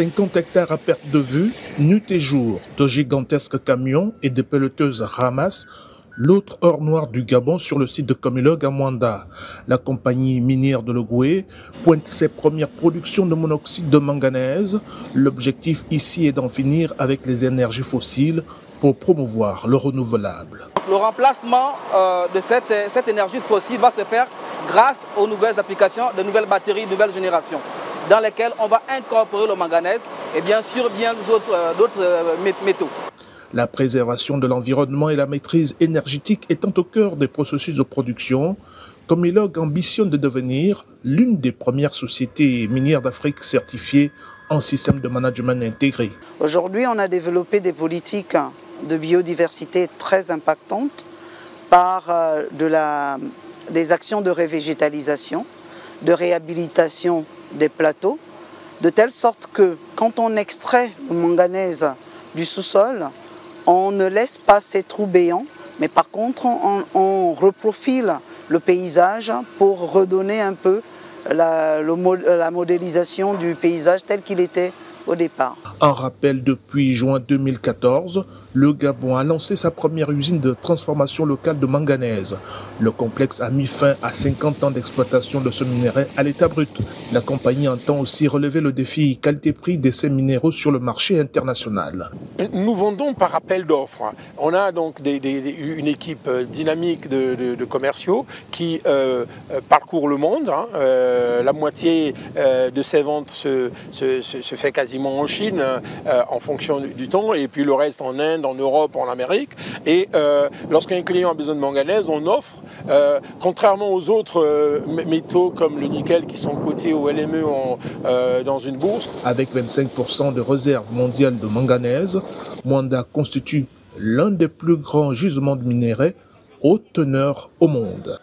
50 hectares à perte de vue, nuit et jour, de gigantesques camions et de pelleteuses ramassent l'autre or noir du Gabon sur le site de Comilog à Mwanda. La compagnie minière de Logoué pointe ses premières productions de monoxyde de manganèse. L'objectif ici est d'en finir avec les énergies fossiles pour promouvoir le renouvelable. Le remplacement euh, de cette, énergie fossile va se faire grâce aux nouvelles applications de nouvelles batteries de nouvelle génération dans lesquelles on va incorporer le manganèse et bien sûr bien d'autres euh, euh, métaux. La préservation de l'environnement et la maîtrise énergétique étant au cœur des processus de production, Comilog ambitionne de devenir l'une des premières sociétés minières d'Afrique certifiées en système de management intégré. Aujourd'hui, on a développé des politiques de biodiversité très impactantes par euh, de la, des actions de révégétalisation, de réhabilitation des plateaux, de telle sorte que quand on extrait le manganèse du sous-sol, on ne laisse pas ces trous béants, mais par contre, on, reprofile le paysage pour redonner un peu la, la modélisation du paysage tel qu'il était au départ. En rappel, depuis juin 2014, le Gabon a lancé sa première usine de transformation locale de manganèse. Le complexe a mis fin à 50 ans d'exploitation de ce minerai à l'état brut. La compagnie entend aussi relever le défi qualité-prix de ces minéraux sur le marché international. Nous vendons par appel d'offres. On a donc une équipe dynamique de, commerciaux qui euh, parcourt le monde. Hein. Euh, la moitié euh, de ces ventes se, fait quasiment en Chine euh, en fonction du, temps, et puis le reste en Inde, en Europe, en Amérique. Et euh, lorsqu'un client a besoin de manganèse, on offre, euh, contrairement aux autres métaux comme le nickel qui sont cotés au LME dans une bourse. Avec 25% de réserve mondiale de manganèse, Mwanda constitue l'un des plus grands gisements de minerais haute teneur au monde.